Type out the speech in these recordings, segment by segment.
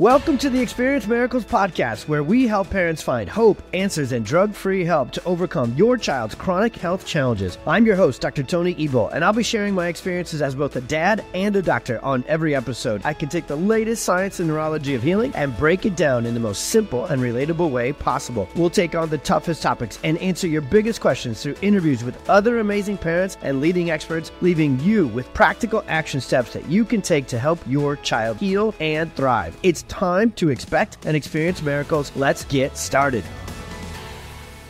Welcome to the Experience Miracles podcast, where we help parents find hope, answers, and drug free help to overcome your child's chronic health challenges. I'm your host, Dr. Tony Ebel, and I'll be sharing my experiences as both a dad and a doctor on every episode. I can take the latest science and neurology of healing and break it down in the most simple and relatable way possible. We'll take on the toughest topics and answer your biggest questions through interviews with other amazing parents and leading experts, leaving you with practical action steps that you can take to help your child heal and thrive. It's time to expect and experience miracles. Let's get started.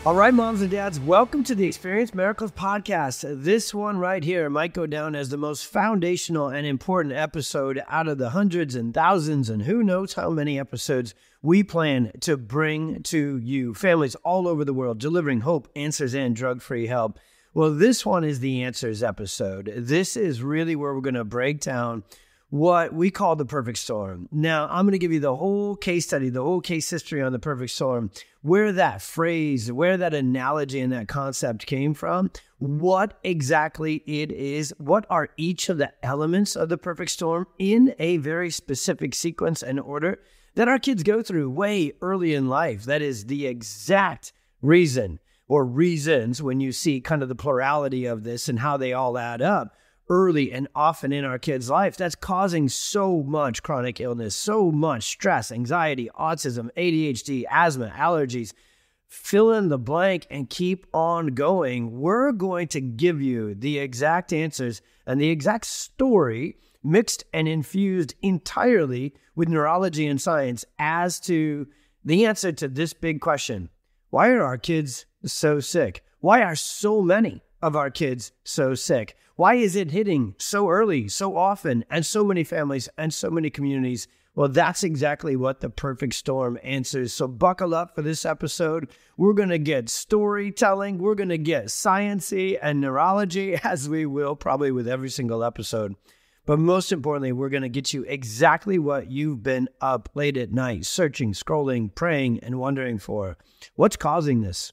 All right, moms and dads, welcome to the Experience Miracles podcast. This one right here might go down as the most foundational and important episode out of the hundreds and thousands and who knows how many episodes we plan to bring to you, families all over the world, delivering hope, answers, and drug free help. Well, this one is the answers episode. This is really where we're going to break down what we call the perfect storm. Now, I'm going to give you the whole case study, the whole case history on the perfect storm, where that phrase, where that analogy and that concept came from, what exactly it is, what are each of the elements of the perfect storm in a very specific sequence and order that our kids go through way early in life. That is the exact reason or reasons when you see kind of the plurality of this and how they all add up early and often in our kids' life that's causing so much chronic illness, so much stress, anxiety, autism, ADHD, asthma, allergies. Fill in the blank and keep on going. We're going to give you the exact answers and the exact story mixed and infused entirely with neurology and science as to the answer to this big question Why are our kids so sick? Why are so many of our kids so sick? Why is it hitting so early, so often, and so many families and so many communities? Well, that's exactly what the perfect storm answers. So buckle up for this episode. We're going to get storytelling, we're going to get sciency and neurology, as we will probably with every single episode. But most importantly, we're going to get you exactly what you've been up late at night, searching, scrolling, praying, and wondering for. What's causing this?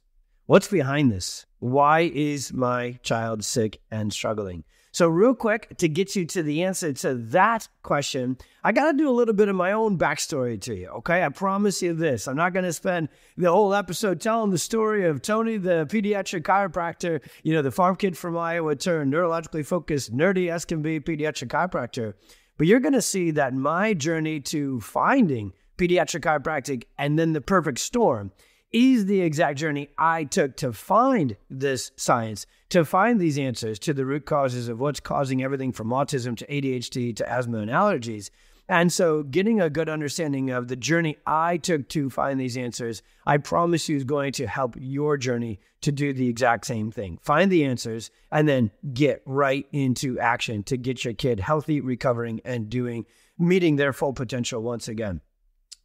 What's behind this? Why is my child sick and struggling? So, real quick, to get you to the answer to that question, I got to do a little bit of my own backstory to you. Okay. I promise you this. I'm not going to spend the whole episode telling the story of Tony, the pediatric chiropractor, you know, the farm kid from Iowa turned neurologically focused, nerdy as can be pediatric chiropractor. But you're going to see that my journey to finding pediatric chiropractic and then the perfect storm is the exact journey I took to find this science, to find these answers to the root causes of what's causing everything from autism to ADHD to asthma and allergies. And so, getting a good understanding of the journey I took to find these answers, I promise you is going to help your journey to do the exact same thing. Find the answers and then get right into action to get your kid healthy, recovering, and doing, meeting their full potential once again.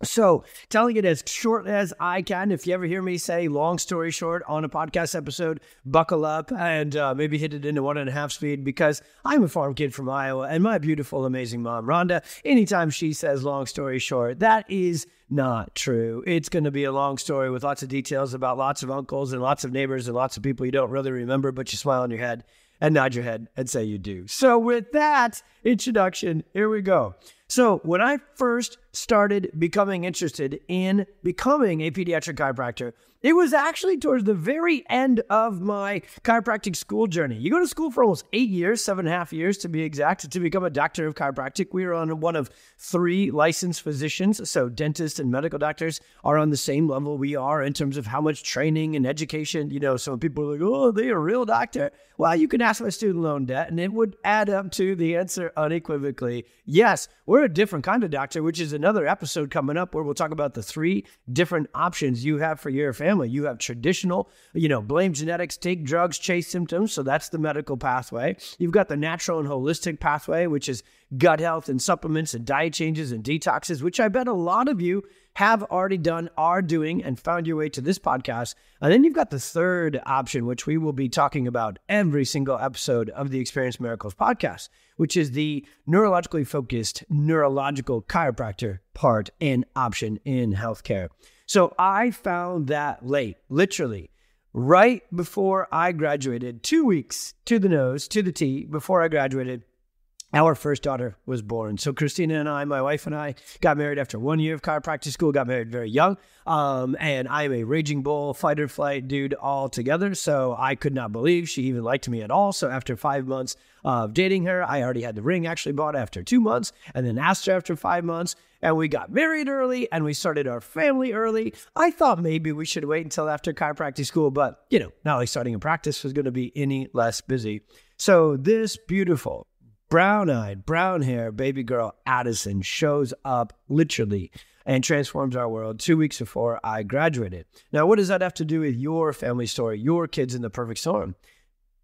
So, telling it as short as I can. If you ever hear me say long story short on a podcast episode, buckle up and uh, maybe hit it into one and a half speed because I'm a farm kid from Iowa and my beautiful, amazing mom, Rhonda, anytime she says long story short, that is not true. It's going to be a long story with lots of details about lots of uncles and lots of neighbors and lots of people you don't really remember, but you smile on your head and nod your head and say you do. So, with that introduction, here we go. So, when I first started becoming interested in becoming a pediatric chiropractor, it was actually towards the very end of my chiropractic school journey. You go to school for almost eight years, seven and a half years to be exact, to become a doctor of chiropractic. We are on one of three licensed physicians. So, dentists and medical doctors are on the same level we are in terms of how much training and education. You know, some people are like, oh, they're a real doctor. Well, you can ask my student loan debt, and it would add up to the answer unequivocally yes, we're a different kind of doctor, which is another episode coming up where we'll talk about the three different options you have for your family. You have traditional, you know, blame genetics, take drugs, chase symptoms. So that's the medical pathway. You've got the natural and holistic pathway, which is gut health and supplements and diet changes and detoxes, which I bet a lot of you have already done, are doing, and found your way to this podcast. And then you've got the third option, which we will be talking about every single episode of the Experience Miracles podcast, which is the neurologically focused neurological chiropractor part and option in healthcare. So I found that late, literally right before I graduated, two weeks to the nose, to the T, before I graduated. Our first daughter was born. So Christina and I, my wife and I, got married after one year of chiropractic school. Got married very young, um, and I am a raging bull, fight or flight dude altogether. So I could not believe she even liked me at all. So after five months of dating her, I already had the ring actually bought after two months, and then asked her after five months, and we got married early, and we started our family early. I thought maybe we should wait until after chiropractic school, but you know, not like starting a practice was going to be any less busy. So this beautiful brown eyed, brown hair baby girl Addison shows up literally and transforms our world two weeks before I graduated. Now, what does that have to do with your family story, your kids in the perfect storm?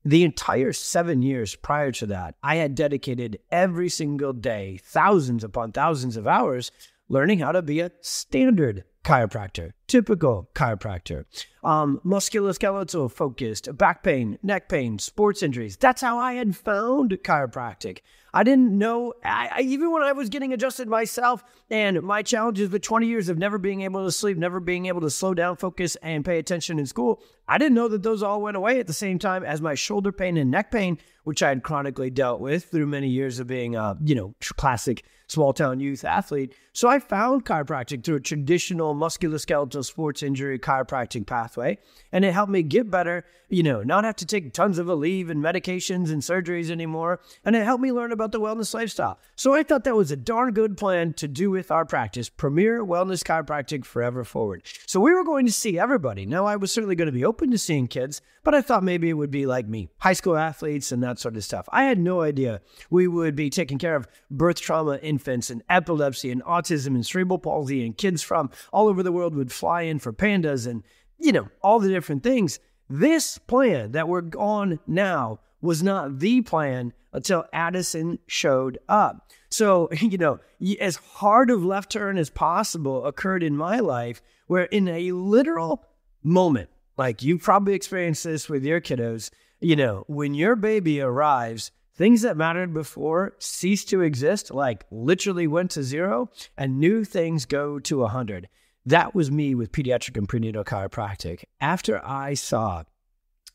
The entire seven years prior to that, I had dedicated every single day, thousands upon thousands of hours, learning how to be a standard chiropractor, typical chiropractor, um, musculoskeletal focused, back pain, neck pain, sports injuries. That's how I had found chiropractic. I didn't know, I, I, even when I was getting adjusted myself and my challenges with 20 years of never being able to sleep, never being able to slow down, focus, and pay attention in school, I didn't know that those all went away at the same time as my shoulder pain and neck pain, which I had chronically dealt with through many years of being a, you know, classic small town youth athlete. So I found chiropractic through a traditional musculoskeletal sports injury chiropractic pathway. And it helped me get better, you know, not have to take tons of Aleve and medications and surgeries anymore. And it helped me learn about the wellness lifestyle. So I thought that was a darn good plan to do with our practice, Premier Wellness Chiropractic Forever Forward. So we were going to see everybody. Now, I was certainly going to be open to seeing kids, but I thought maybe it would be like me, high school athletes and that sort of stuff. I had no idea we would be taking care of birth trauma infants and epilepsy and autism and cerebral palsy and kids from all over the world would fly in for pandas and, you know, all the different things. This plan that we're on now was not the plan until Addison showed up. So, you know, as hard of left turn as possible occurred in my life, where in a literal moment, like you probably experienced this with your kiddos, you know, when your baby arrives, things that mattered before cease to exist, like literally went to zero, and new things go to 100. That was me with pediatric and prenatal chiropractic. After I saw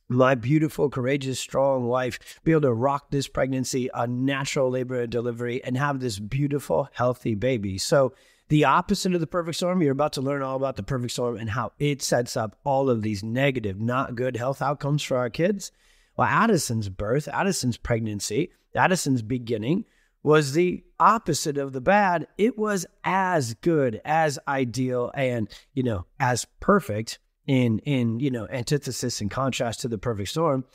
my beautiful, courageous, strong wife be able to rock this pregnancy, a natural labor and delivery, and have this beautiful, healthy baby. So, the opposite of the perfect storm, you're about to learn all about the perfect storm and how it sets up all of these negative, not good health outcomes for our kids. Well, Addison's birth, Addison's pregnancy, Addison's beginning was the opposite of the bad. It was as good, as ideal, and, you know, as perfect in in you know antithesis and contrast to the perfect storm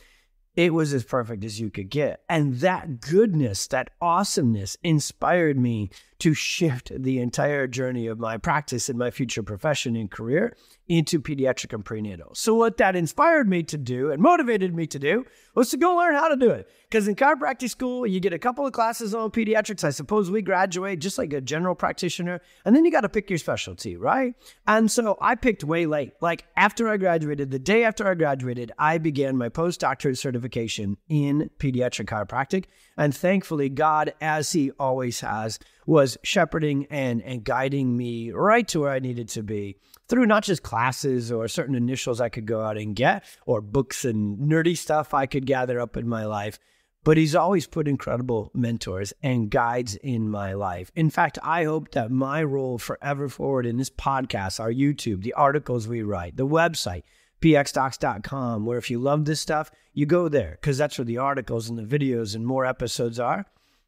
it was as perfect as you could get and that goodness that awesomeness inspired me to shift the entire journey of my practice and my future profession and career into pediatric and prenatal. So, what that inspired me to do and motivated me to do was to go learn how to do it. Because in chiropractic school, you get a couple of classes on pediatrics. I suppose we graduate just like a general practitioner, and then you got to pick your specialty, right? And so I picked way late. Like after I graduated, the day after I graduated, I began my postdoctorate certification in pediatric chiropractic. And thankfully, God, as He always has, was shepherding and, and guiding me right to where I needed to be through not just classes or certain initials I could go out and get or books and nerdy stuff I could gather up in my life. But he's always put incredible mentors and guides in my life. In fact, I hope that my role forever forward in this podcast, our YouTube, the articles we write, the website, pxdocs.com, where if you love this stuff, you go there because that's where the articles and the videos and more episodes are.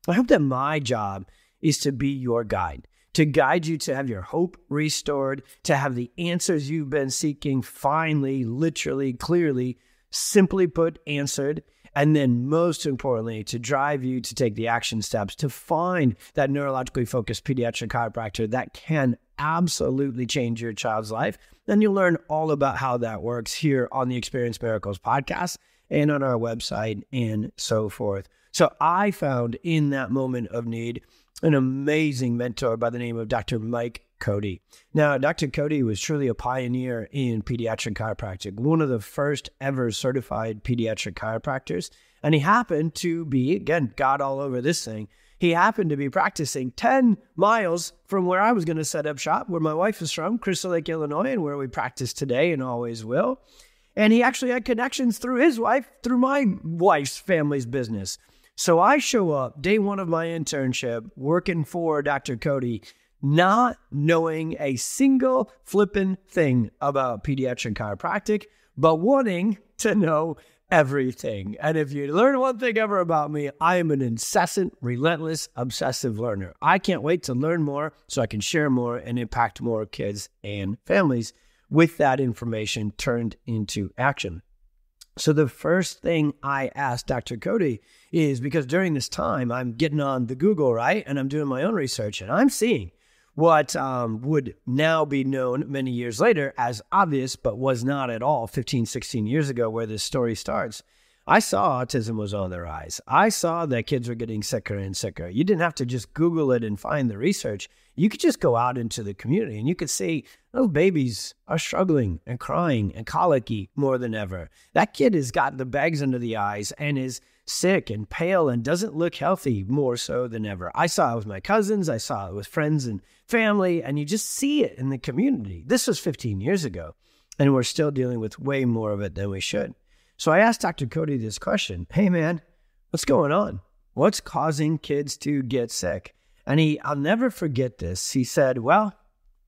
I hope that my job is to be your guide, to guide you to have your hope restored, to have the answers you've been seeking finally, literally, clearly, simply put, answered. And then, most importantly, to drive you to take the action steps to find that neurologically focused pediatric chiropractor that can absolutely change your child's life. Then you'll learn all about how that works here on the Experience Miracles podcast and on our website and so forth. So I found in that moment of need an amazing mentor by the name of Dr. Mike Cody. Now, Dr. Cody was truly a pioneer in pediatric chiropractic, one of the first ever certified pediatric chiropractors. And he happened to be, again, God all over this thing, he happened to be practicing 10 miles from where I was going to set up shop, where my wife is from, Crystal Lake, Illinois, and where we practice today and always will. And he actually had connections through his wife, through my wife's family's business. So I show up day one of my internship working for Dr. Cody, not knowing a single flippin' thing about pediatric chiropractic, but wanting to know everything. And if you learn one thing ever about me, I am an incessant, relentless, obsessive learner. I can't wait to learn more so I can share more and impact more kids and families with that information turned into action. So the first thing I asked Dr. Cody is because during this time I'm getting on the Google, right? And I'm doing my own research and I'm seeing what um, would now be known many years later as obvious, but was not at all 15, 16 years ago, where this story starts. I saw autism was on the rise. I saw that kids were getting sicker and sicker. You didn't have to just Google it and find the research. You could just go out into the community and you could see those babies are struggling and crying and colicky more than ever. That kid has got the bags under the eyes and is sick and pale and doesn't look healthy more so than ever. I saw it with my cousins, I saw it with friends and family, and you just see it in the community. This was 15 years ago, and we're still dealing with way more of it than we should. So I asked Dr. Cody this question Hey, man, what's going on? What's causing kids to get sick? And he, I'll never forget this. He said, Well,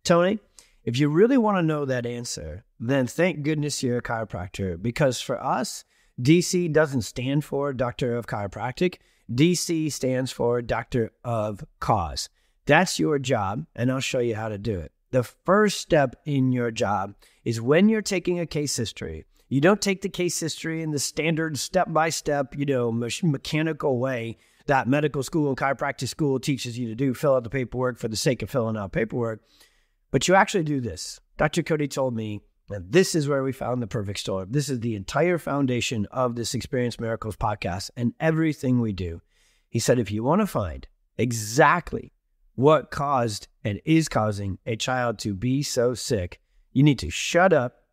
Tony, if you really want to know that answer, then thank goodness you're a chiropractor because for us, DC doesn't stand for Doctor of Chiropractic. DC stands for Doctor of Cause. That's your job, and I'll show you how to do it. The first step in your job is when you're taking a case history, you don't take the case history in the standard step by step, you know, mechanical way that medical school and chiropractic school teaches you to do fill out the paperwork for the sake of filling out paperwork. But you actually do this. Dr. Cody told me and this is where we found the perfect storm. This is the entire foundation of this Experience Miracles podcast and everything we do. He said, if you want to find exactly what caused and is causing a child to be so sick, you need to shut up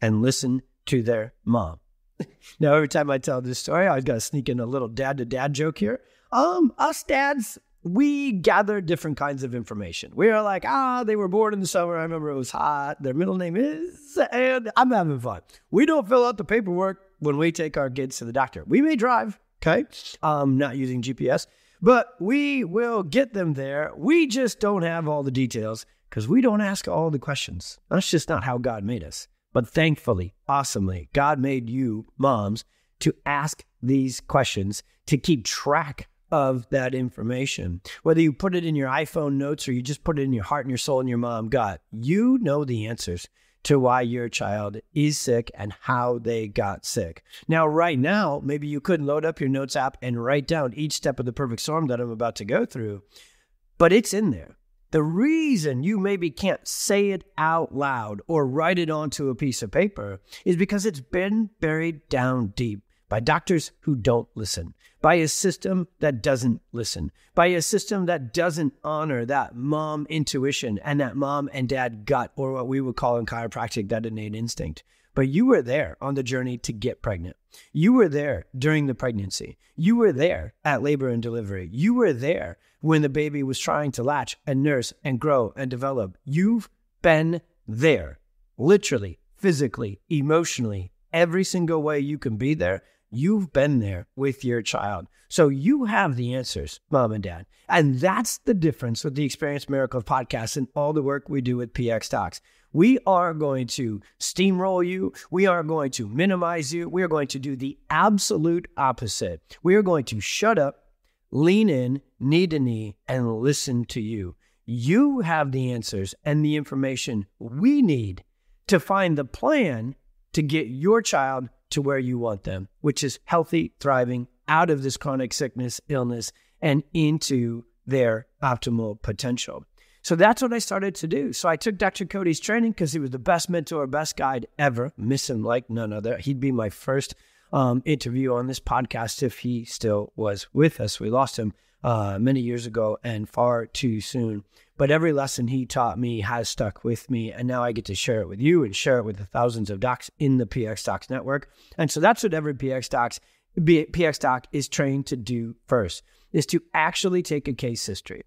and listen to their mom. now, every time I tell this story, I always got to sneak in a little dad to dad joke here. Um, us dads, we gather different kinds of information. We are like, ah, they were born in the summer. I remember it was hot. Their middle name is, and I'm having fun. We don't fill out the paperwork when we take our kids to the doctor. We may drive, okay, um, not using GPS, but we will get them there. We just don't have all the details because we don't ask all the questions. That's just not how God made us. But thankfully, awesomely, God made you, moms, to ask these questions to keep track of that information. Whether you put it in your iPhone notes or you just put it in your heart and your soul and your mom God, you know the answers to why your child is sick and how they got sick. Now, right now, maybe you couldn't load up your notes app and write down each step of the perfect storm that I'm about to go through, but it's in there. The reason you maybe can't say it out loud or write it onto a piece of paper is because it's been buried down deep by doctors who don't listen, by a system that doesn't listen, by a system that doesn't honor that mom intuition and that mom and dad gut, or what we would call in chiropractic that innate instinct. But you were there on the journey to get pregnant. You were there during the pregnancy. You were there at labor and delivery. You were there when the baby was trying to latch and nurse and grow and develop. You've been there, literally, physically, emotionally, every single way you can be there You've been there with your child. So you have the answers, mom and dad. And that's the difference with the Experience Miracles podcast and all the work we do with PX Docs. We are going to steamroll you. We are going to minimize you. We are going to do the absolute opposite. We are going to shut up, lean in, knee to knee, and listen to you. You have the answers and the information we need to find the plan to get your child to where you want them, which is healthy, thriving, out of this chronic sickness, illness, and into their optimal potential. So that's what I started to do. So I took Dr. Cody's training because he was the best mentor, best guide ever. Miss him like none other. He'd be my first um, interview on this podcast if he still was with us. We lost him uh, many years ago and far too soon. But every lesson he taught me has stuck with me. And now I get to share it with you and share it with the thousands of docs in the PX Docs network. And so that's what every PX Docs, PX Doc is trained to do first, is to actually take a case history,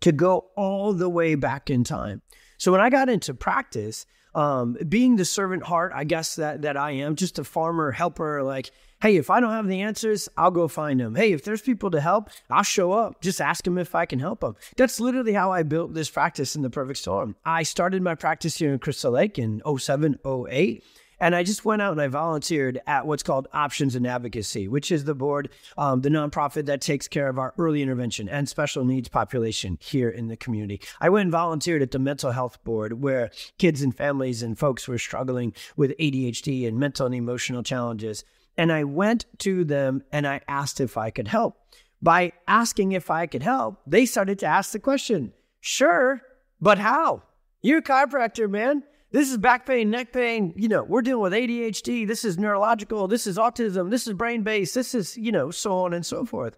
to go all the way back in time. So when I got into practice, um, being the servant heart, I guess that that I am, just a farmer helper, like Hey, if I don't have the answers, I'll go find them. Hey, if there's people to help, I'll show up. Just ask them if I can help them. That's literally how I built this practice in the perfect storm. I started my practice here in Crystal Lake in 07, 08. And I just went out and I volunteered at what's called Options and Advocacy, which is the board, um, the nonprofit that takes care of our early intervention and special needs population here in the community. I went and volunteered at the mental health board where kids and families and folks were struggling with ADHD and mental and emotional challenges. And I went to them and I asked if I could help. By asking if I could help, they started to ask the question, sure, but how? You're a chiropractor, man. This is back pain, neck pain. You know, we're dealing with ADHD. This is neurological. This is autism. This is brain based. This is, you know, so on and so forth.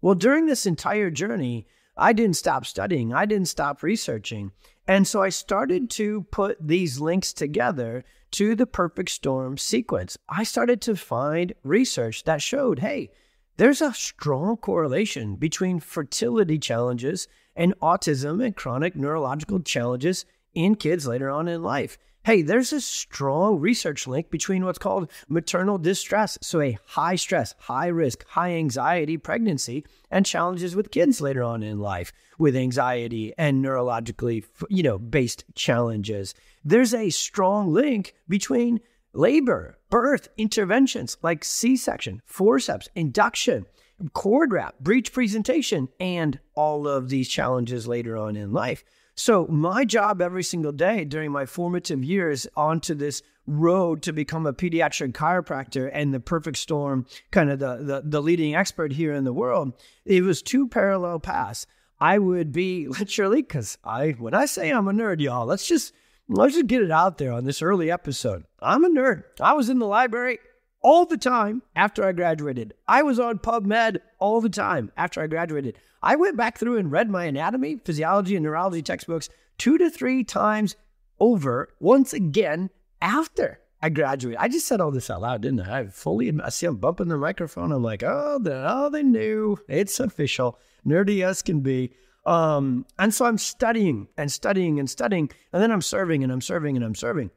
Well, during this entire journey, I didn't stop studying, I didn't stop researching. And so I started to put these links together to the perfect storm sequence. I started to find research that showed hey, there's a strong correlation between fertility challenges and autism and chronic neurological challenges in kids later on in life. Hey, there's a strong research link between what's called maternal distress, so a high stress, high risk, high anxiety pregnancy, and challenges with kids later on in life with anxiety and neurologically, you know, based challenges. There's a strong link between labor, birth interventions like C-section, forceps, induction, cord wrap, breech presentation, and all of these challenges later on in life. So, my job every single day during my formative years onto this road to become a pediatric chiropractor and the perfect storm, kind of the, the, the leading expert here in the world, it was two parallel paths. I would be literally, because I, when I say I'm a nerd, y'all, let's just let's just get it out there on this early episode. I'm a nerd. I was in the library all the time after I graduated. I was on PubMed all the time after I graduated. I went back through and read my anatomy, physiology, and neurology textbooks two to three times over once again after I graduated. I just said all this out loud, didn't I? I fully, I see I'm bumping the microphone. I'm like, oh, they, oh, they knew. It's official. Nerdy as can be. Um, and so I'm studying and studying and studying, and then I'm serving and I'm serving and I'm serving.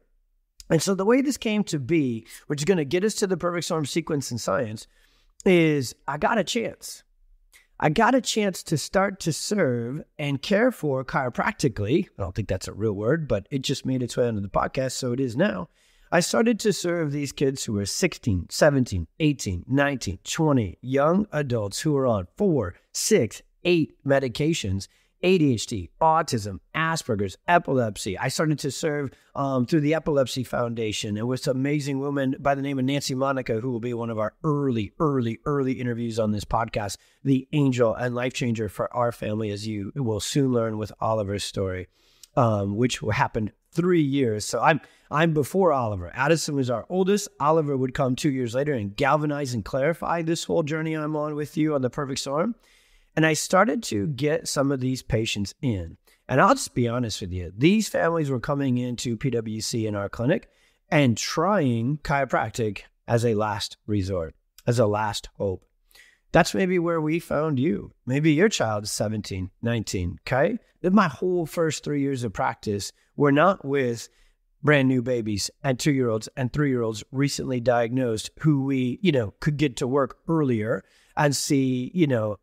And so the way this came to be, which is going to get us to the perfect storm sequence in science, is I got a chance. I got a chance to start to serve and care for chiropractically. I don't think that's a real word, but it just made its way onto the podcast, so it is now. I started to serve these kids who were 16, 17, 18, 19, 20, young adults who were on four, six, eight medications ADHD, autism, Asperger's, epilepsy. I started to serve um, through the Epilepsy Foundation and with an amazing woman by the name of Nancy Monica, who will be one of our early, early, early interviews on this podcast, the angel and life changer for our family, as you will soon learn with Oliver's story, um, which happened three years. So I'm I'm before Oliver. Addison was our oldest. Oliver would come two years later and galvanize and clarify this whole journey I'm on with you on the perfect storm. And I started to get some of these patients in. And I'll just be honest with you, these families were coming into PWC in our clinic and trying chiropractic as a last resort, as a last hope. That's maybe where we found you. Maybe your child is 17, 19, okay? My whole first three years of practice were not with brand new babies and two year olds and three year olds recently diagnosed who we, you know, could get to work earlier and see, you know,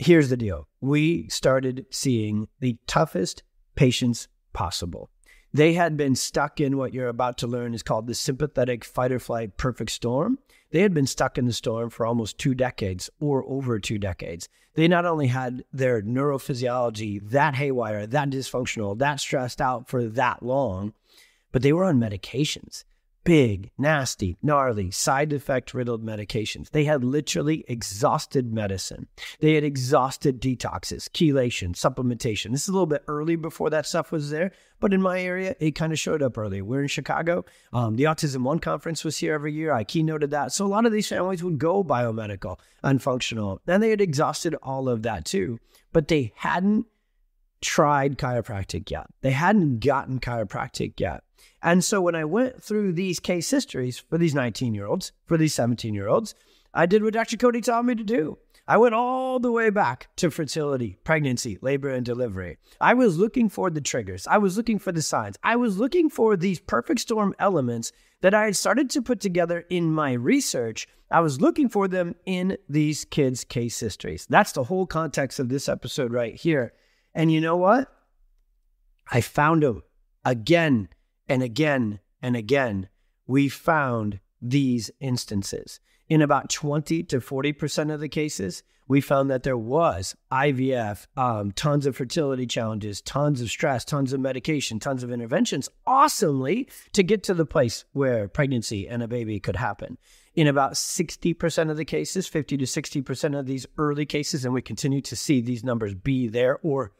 here's the deal we started seeing the toughest patients possible. They had been stuck in what you're about to learn is called the sympathetic fight or flight perfect storm. They had been stuck in the storm for almost two decades or over two decades. They not only had their neurophysiology that haywire, that dysfunctional, that stressed out for that long, but they were on medications big, nasty, gnarly, side effect riddled medications. They had literally exhausted medicine. They had exhausted detoxes, chelation, supplementation. This is a little bit early before that stuff was there, but in my area, it kind of showed up early. We're in Chicago. Um, the Autism One conference was here every year. I keynoted that. So a lot of these families would go biomedical and functional, and they had exhausted all of that too, but they hadn't tried chiropractic yet. They hadn't gotten chiropractic yet. And so when I went through these case histories for these 19 year olds, for these 17 year olds, I did what Dr. Cody taught me to do. I went all the way back to fertility, pregnancy, labor, and delivery. I was looking for the triggers. I was looking for the signs. I was looking for these perfect storm elements that I had started to put together in my research. I was looking for them in these kids' case histories. That's the whole context of this episode right here. And you know what? I found them again and again and again. We found these instances. In about 20 to 40% of the cases, we found that there was IVF, um, tons of fertility challenges, tons of stress, tons of medication, tons of interventions, awesomely to get to the place where pregnancy and a baby could happen. In about 60% of the cases, 50 to 60% of these early cases, and we continue to see these numbers be there or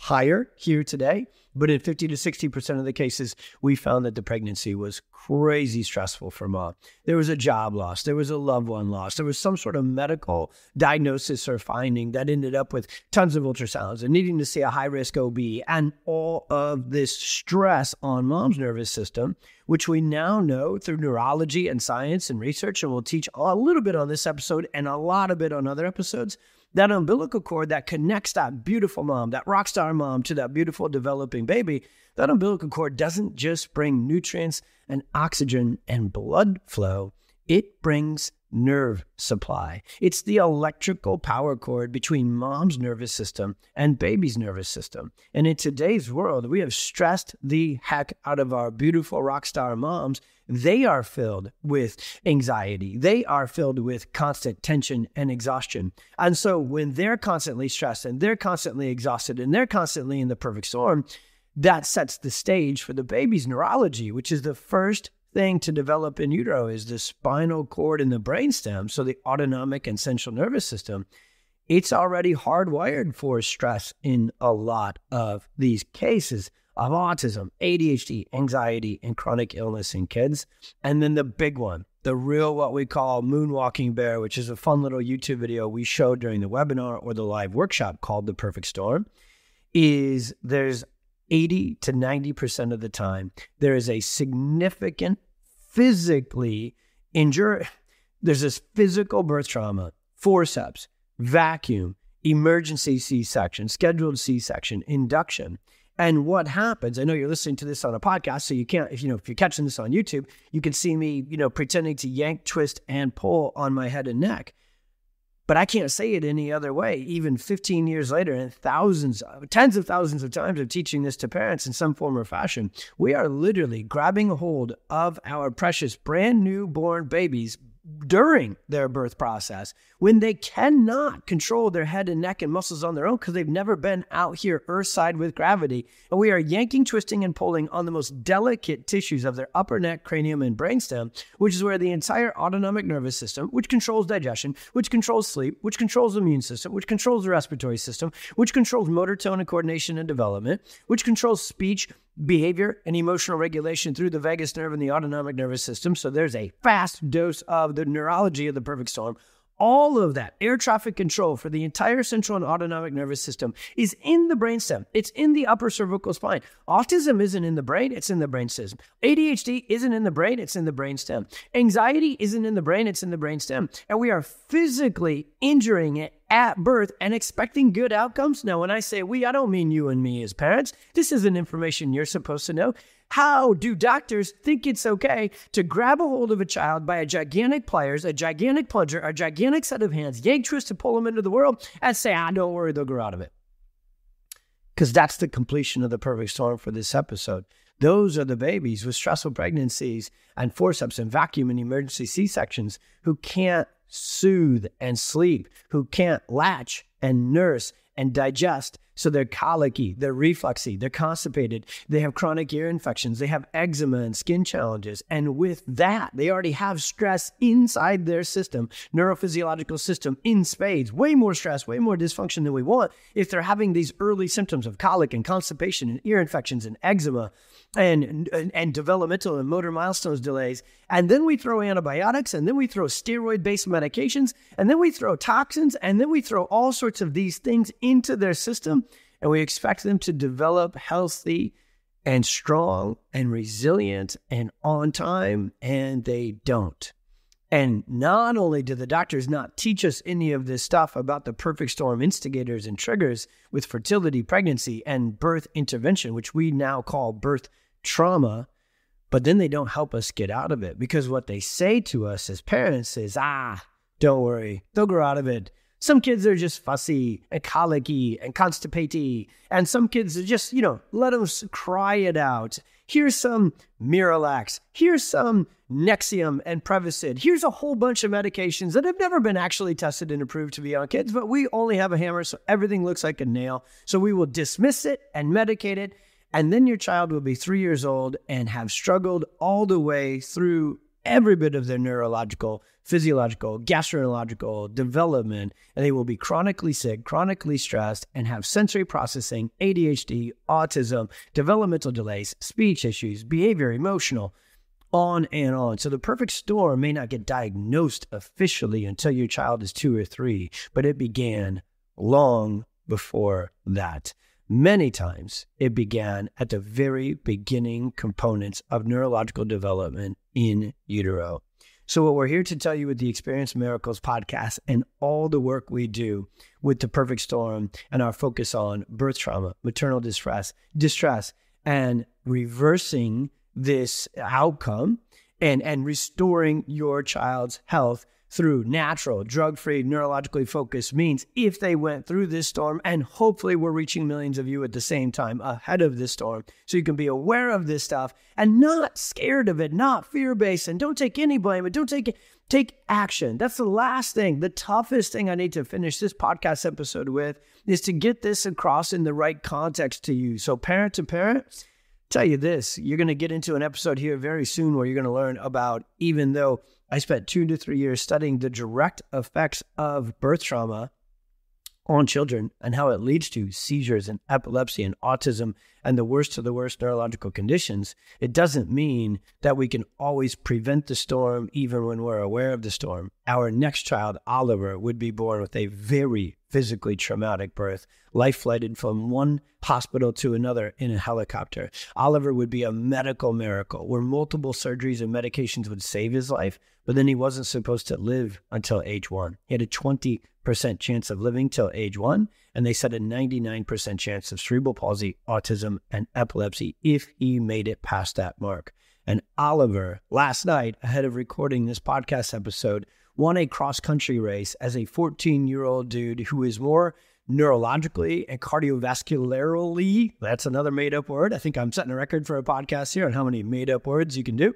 higher here today, but in 50 to 60% of the cases, we found that the pregnancy was crazy stressful for mom. There was a job loss, there was a loved one loss, there was some sort of medical diagnosis or finding that ended up with tons of ultrasounds and needing to see a high risk OB and all of this stress on mom's nervous system, which we now know through neurology and science and research. And we'll teach a little bit on this episode and a lot of it on other episodes that umbilical cord that connects that beautiful mom, that rock star mom, to that beautiful developing baby, that umbilical cord doesn't just bring nutrients and oxygen and blood flow, it brings nerve supply. It's the electrical power cord between mom's nervous system and baby's nervous system. And in today's world, we have stressed the heck out of our beautiful rock star moms. They are filled with anxiety. They are filled with constant tension and exhaustion. And so when they're constantly stressed and they're constantly exhausted and they're constantly in the perfect storm, that sets the stage for the baby's neurology, which is the first thing to develop in utero is the spinal cord and the brainstem, so the autonomic and central nervous system. It's already hardwired for stress in a lot of these cases of autism, ADHD, anxiety, and chronic illness in kids. And then the big one, the real what we call moonwalking bear, which is a fun little YouTube video we showed during the webinar or the live workshop called The Perfect Storm, is there's 80 to 90% of the time, there is a significant physically injure. There's this physical birth trauma, forceps, vacuum, emergency C section, scheduled C section, induction. And what happens? I know you're listening to this on a podcast, so you can't. If you know, if you're catching this on YouTube, you can see me, you know, pretending to yank, twist, and pull on my head and neck. But I can't say it any other way. Even 15 years later, and thousands, tens of thousands of times of teaching this to parents in some form or fashion, we are literally grabbing hold of our precious brand new born babies during their birth process when they cannot control their head and neck and muscles on their own because they've never been out here earthside with gravity. And we are yanking, twisting, and pulling on the most delicate tissues of their upper neck, cranium, and brainstem, which is where the entire autonomic nervous system, which controls digestion, which controls sleep, which controls the immune system, which controls the respiratory system, which controls motor tone and coordination and development, which controls speech, behavior and emotional regulation through the vagus nerve and the autonomic nervous system. So there's a fast dose of the neurology of the perfect storm all of that air traffic control for the entire central and autonomic nervous system is in the brainstem. It's in the upper cervical spine. Autism isn't in the brain, it's in the brainstem. ADHD isn't in the brain, it's in the brainstem. Anxiety isn't in the brain, it's in the brainstem. And we are physically injuring it at birth and expecting good outcomes. Now, when I say we, I don't mean you and me as parents. This isn't information you're supposed to know. How do doctors think it's okay to grab a hold of a child by a gigantic pliers, a gigantic plunger, a gigantic set of hands, yank, twist to pull them into the world, and say, ah, don't worry, they'll grow out of it? Because that's the completion of the perfect storm for this episode. Those are the babies with stressful pregnancies and forceps and vacuum and emergency C sections who can't soothe and sleep, who can't latch and nurse and digest. So they're colicky, they're refluxy, they're constipated, they have chronic ear infections, they have eczema and skin challenges. And with that, they already have stress inside their system, neurophysiological system in spades, way more stress, way more dysfunction than we want if they're having these early symptoms of colic and constipation and ear infections and eczema and, and, and developmental and motor milestones delays. And then we throw antibiotics, and then we throw steroid based medications, and then we throw toxins, and then we throw all sorts of these things into their system. And we expect them to develop healthy and strong and resilient and on time, and they don't. And not only do the doctors not teach us any of this stuff about the perfect storm instigators and triggers with fertility, pregnancy, and birth intervention, which we now call birth trauma, but then they don't help us get out of it because what they say to us as parents is, ah, don't worry, they'll grow out of it. Some kids are just fussy and colicky and constipated, and some kids are just, you know, let them cry it out. Here's some Miralax. Here's some Nexium and Prevacid. Here's a whole bunch of medications that have never been actually tested and approved to be on kids, but we only have a hammer, so everything looks like a nail. So we will dismiss it and medicate it, and then your child will be three years old and have struggled all the way through every bit of their neurological, physiological, gastroenterological development, and they will be chronically sick, chronically stressed, and have sensory processing, ADHD, autism, developmental delays, speech issues, behavior, emotional, on and on. So the perfect storm may not get diagnosed officially until your child is two or three, but it began long before that. Many times it began at the very beginning components of neurological development in utero. So, what we're here to tell you with the Experience Miracles podcast and all the work we do with the perfect storm and our focus on birth trauma, maternal distress, distress, and reversing this outcome and, and restoring your child's health through natural, drug free, neurologically focused means if they went through this storm. And hopefully, we're reaching millions of you at the same time ahead of this storm. So you can be aware of this stuff and not scared of it, not fear based, and don't take any blame and don't take Take action. That's the last thing. The toughest thing I need to finish this podcast episode with is to get this across in the right context to you. So, parent to parent, tell you this you're going to get into an episode here very soon where you're going to learn about even though I spent two to three years studying the direct effects of birth trauma on children and how it leads to seizures and epilepsy and autism and the worst of the worst neurological conditions, it doesn't mean that we can always prevent the storm even when we're aware of the storm. Our next child, Oliver, would be born with a very physically traumatic birth, life flighted from one hospital to another in a helicopter. Oliver would be a medical miracle where multiple surgeries and medications would save his life, but then he wasn't supposed to live until age one. He had a 20% chance of living till age one, and they said a 99% chance of cerebral palsy, autism, and epilepsy if he made it past that mark. And Oliver, last night, ahead of recording this podcast episode, won a cross country race as a 14 year old dude who is more neurologically and cardiovascularly. That's another made up word. I think I'm setting a record for a podcast here on how many made up words you can do.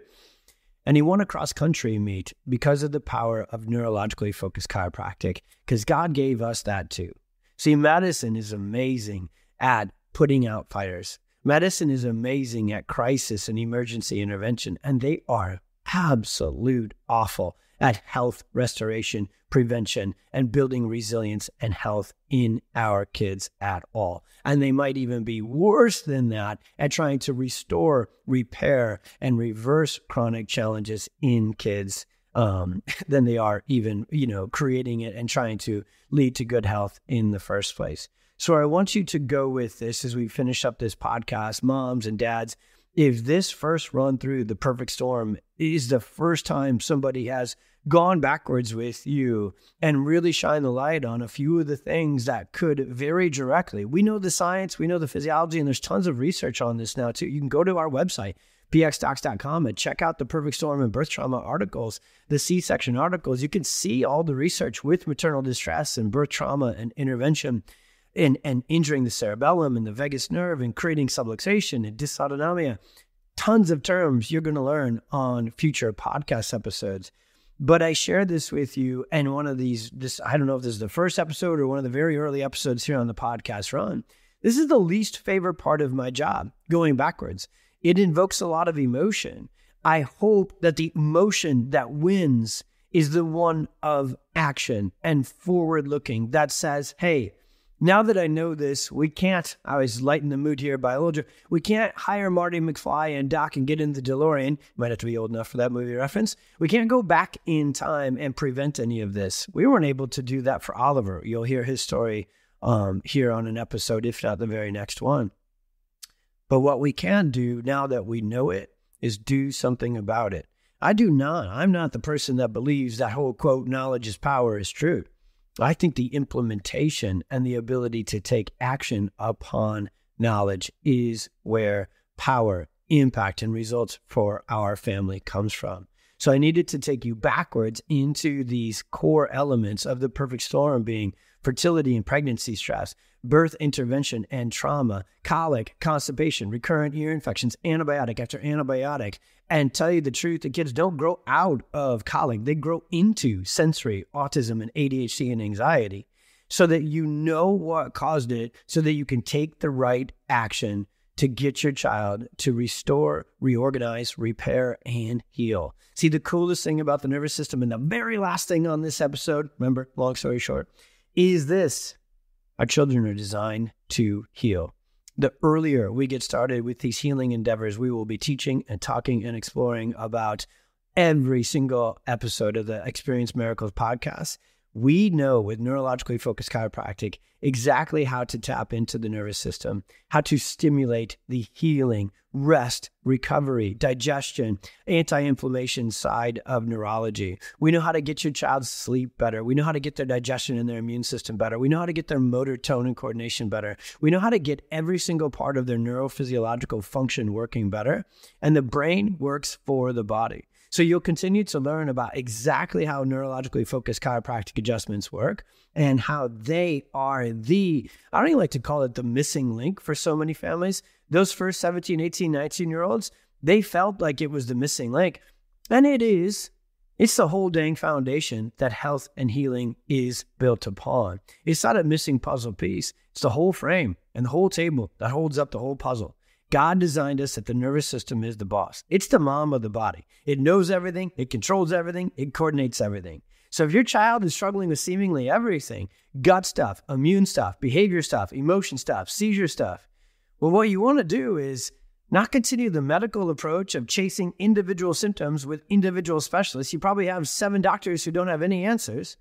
And he won a cross country meet because of the power of neurologically focused chiropractic, because God gave us that too. See, medicine is amazing at putting out fires. Medicine is amazing at crisis and emergency intervention, and they are absolute awful at health restoration, prevention, and building resilience and health in our kids at all. And they might even be worse than that at trying to restore, repair, and reverse chronic challenges in kids um, than they are even, you know, creating it and trying to lead to good health in the first place. So I want you to go with this as we finish up this podcast, moms and dads if this first run through the perfect storm is the first time somebody has gone backwards with you and really shine the light on a few of the things that could very directly. We know the science, we know the physiology, and there's tons of research on this now too. You can go to our website, pxdocs.com, and check out the perfect storm and birth trauma articles, the C section articles. You can see all the research with maternal distress and birth trauma and intervention and, and injuring the cerebellum and the vagus nerve and creating subluxation and dysautonomia. Tons of terms you're going to learn on future podcast episodes. But I share this with you, and one of these, this I don't know if this is the first episode or one of the very early episodes here on the podcast run. This is the least favorite part of my job, going backwards. It invokes a lot of emotion. I hope that the emotion that wins is the one of action and forward looking that says, hey, now that I know this, we can't, I was lighting the mood here by a little, we can't hire Marty McFly and Doc and get in the DeLorean. Might have to be old enough for that movie reference. We can't go back in time and prevent any of this. We weren't able to do that for Oliver. You'll hear his story um, here on an episode, if not the very next one. But what we can do now that we know it is do something about it. I do not. I'm not the person that believes that whole quote, knowledge is power is true. I think the implementation and the ability to take action upon knowledge is where power, impact, and results for our family comes from. So I needed to take you backwards into these core elements of the perfect storm being fertility and pregnancy stress, birth intervention and trauma, colic, constipation, recurrent ear infections, antibiotic after antibiotic, and tell you the truth, the kids don't grow out of colic. They grow into sensory autism and ADHD and anxiety so that you know what caused it, so that you can take the right action to get your child to restore, reorganize, repair, and heal. See, the coolest thing about the nervous system, and the very last thing on this episode, remember, long story short, is this our children are designed to heal. The earlier we get started with these healing endeavors, we will be teaching and talking and exploring about every single episode of the Experience Miracles podcast we know with neurologically focused chiropractic exactly how to tap into the nervous system, how to stimulate the healing, rest, recovery, digestion, anti inflammation side of neurology. We know how to get your child's sleep better. We know how to get their digestion and their immune system better. We know how to get their motor tone and coordination better. We know how to get every single part of their neurophysiological function working better. And the brain works for the body. So you'll continue to learn about exactly how neurologically focused chiropractic adjustments work and how they are the, I don't even like to call it the missing link for so many families. Those first 17, 18, 19 year olds, they felt like it was the missing link. And it is. It's the whole dang foundation that health and healing is built upon. It's not a missing puzzle piece, it's the whole frame and the whole table that holds up the whole puzzle. God designed us that the nervous system is the boss. It's the mom of the body. It knows everything, it controls everything, it coordinates everything. So if your child is struggling with seemingly everything gut stuff, immune stuff, behavior stuff, emotion stuff, seizure stuff well, what you want to do is not continue the medical approach of chasing individual symptoms with individual specialists. You probably have seven doctors who don't have any answers.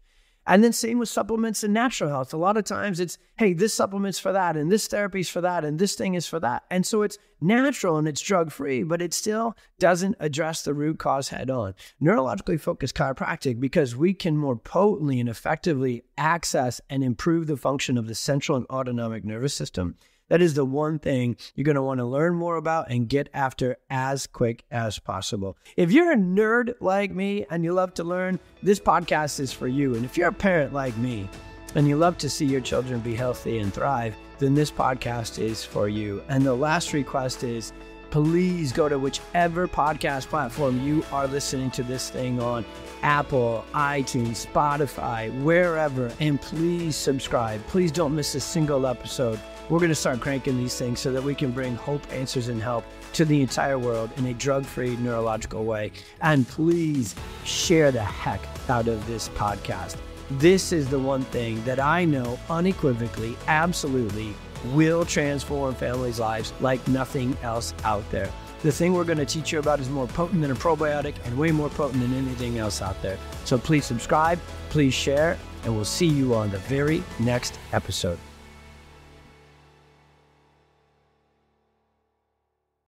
And then same with supplements and natural health. A lot of times it's, hey, this supplement's for that, and this therapy's for that, and this thing is for that. And so it's natural and it's drug free, but it still doesn't address the root cause head on. Neurologically focused chiropractic, because we can more potently and effectively access and improve the function of the central and autonomic nervous system that is the one thing you're going to want to learn more about and get after as quick as possible. If you're a nerd like me and you love to learn, this podcast is for you. And if you're a parent like me and you love to see your children be healthy and thrive, then this podcast is for you. And the last request is please go to whichever podcast platform you are listening to this thing on Apple, iTunes, Spotify, wherever, and please subscribe. Please don't miss a single episode. We're going to start cranking these things so that we can bring hope, answers, and help to the entire world in a drug free, neurological way. And please share the heck out of this podcast. This is the one thing that I know unequivocally, absolutely will transform families' lives like nothing else out there. The thing we're going to teach you about is more potent than a probiotic and way more potent than anything else out there. So please subscribe, please share, and we'll see you on the very next episode.